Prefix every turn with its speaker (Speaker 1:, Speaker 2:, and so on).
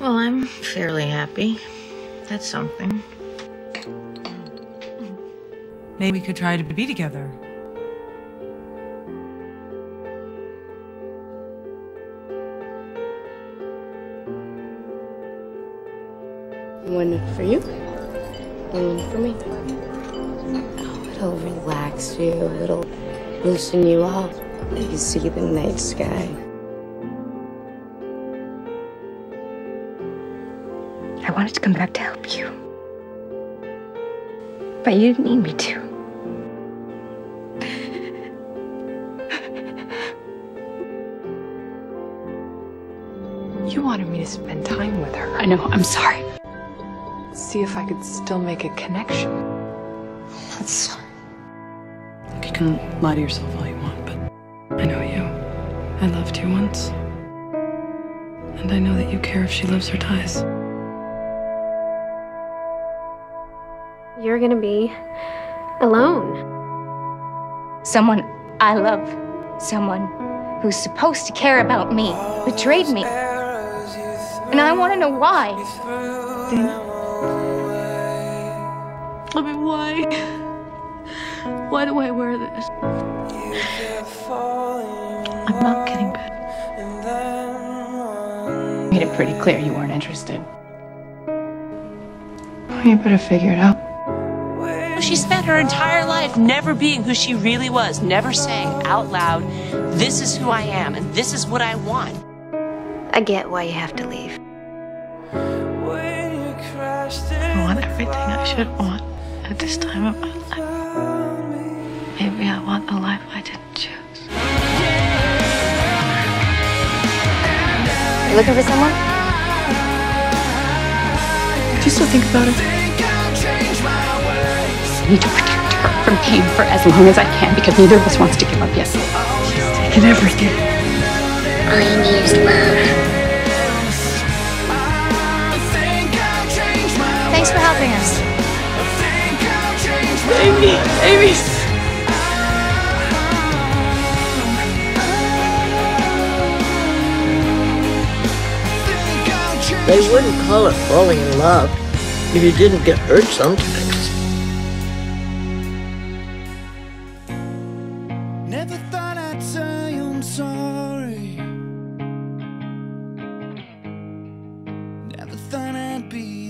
Speaker 1: Well, I'm fairly happy. That's something.
Speaker 2: Maybe we could try to be together.
Speaker 3: One for you, and one for me. Oh, it'll relax you, it'll loosen you up. You see the night sky.
Speaker 4: I wanted to come back to help you. But you didn't need me to.
Speaker 5: You wanted me to spend time with her.
Speaker 4: I know, I'm sorry.
Speaker 5: See if I could still make a connection.
Speaker 1: That's.
Speaker 6: You can lie to yourself all you want, but I know you. I loved you once. And I know that you care if she lives or dies.
Speaker 7: You're gonna be alone.
Speaker 4: Someone I love, someone who's supposed to care about me, betrayed me. And I want to know why.
Speaker 6: I mean, why? Why do I wear this? I'm not getting better.
Speaker 8: Made it pretty clear you weren't interested.
Speaker 6: Well, you better figure it out.
Speaker 9: She spent her entire life never being who she really was, never saying out loud, This is who I am and this is what I want.
Speaker 7: I get why you have to leave.
Speaker 6: I want everything I should want at this time of my life. Maybe I want a life I didn't choose.
Speaker 7: You looking for someone?
Speaker 6: Do you still think about it?
Speaker 8: I need to protect her from pain for as long as I can because neither of us wants to give up yet.
Speaker 6: Taking everything.
Speaker 4: All you need is love. Thanks for helping us.
Speaker 6: Amy, Amy.
Speaker 1: They wouldn't call it falling in love if you didn't get hurt sometimes. Never thought I'd be